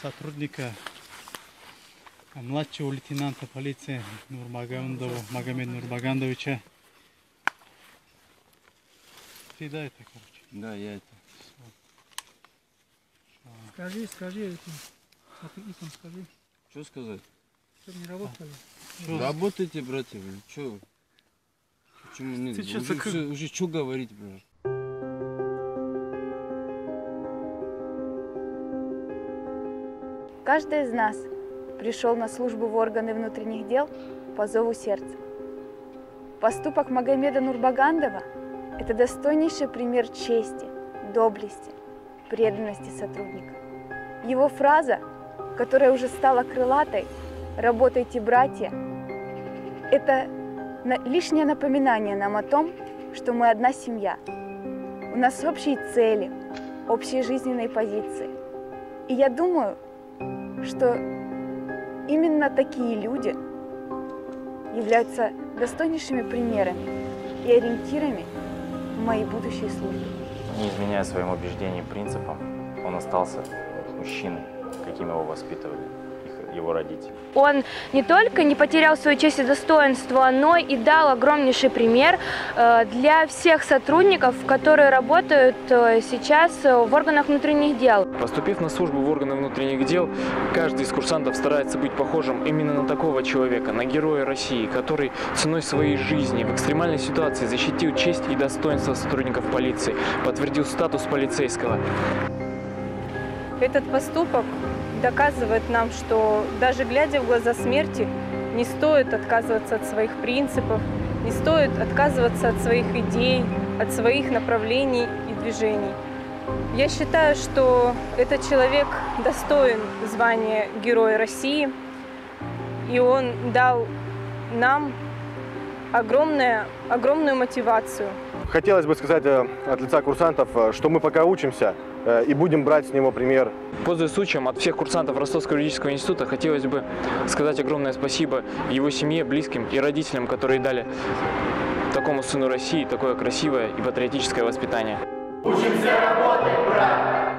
сотрудника, а, младшего лейтенанта полиции Нурмагомедова, Магомед Нурмагандовича. Ты да, это, короче. Да, я это. Скажи, скажи этим. Сотрудникам скажи, Что сказать? чтобы не работали. Чё? Работайте, братья, блин. Че? Почему нет? Ты уже, всё- уже что говорить, блин? Каждый из нас пришел на службу в органы внутренних дел по зову сердца. Поступок Магомеда Нурбагандова – это достойнейший пример чести, доблести, преданности сотрудника. Его фраза, которая уже стала крылатой «Работайте, братья» – это лишнее напоминание нам о том, что мы одна семья. У нас общие цели, общие жизненные позиции. И я думаю, что именно такие люди являются достойнейшими примерами и ориентирами в моей будущей службе. Не изменяя своим убеждениям и принципам, он остался мужчиной, каким его воспитывали его родители. Он не только не потерял свою честь и достоинство, но и дал огромнейший пример э, для всех сотрудников, которые работают э, сейчас э, в органах внутренних дел. Поступив на службу в органы внутренних дел, каждый из курсантов старается быть похожим именно на такого человека, на героя России, который ценой своей жизни в экстремальной ситуации защитил честь и достоинство сотрудников полиции, подтвердил статус полицейского. Этот поступок доказывает нам, что даже глядя в глаза смерти, не стоит отказываться от своих принципов, не стоит отказываться от своих идей, от своих направлений и движений. Я считаю, что этот человек достоин звания Героя России, и он дал нам огромное, огромную мотивацию Хотелось бы сказать э, от лица курсантов, э, что мы пока учимся э, и будем брать с него пример. Пользуясь случаем, от всех курсантов Ростовского юридического института хотелось бы сказать огромное спасибо его семье, близким и родителям, которые дали такому сыну России такое красивое и патриотическое воспитание. Учимся работать, брат!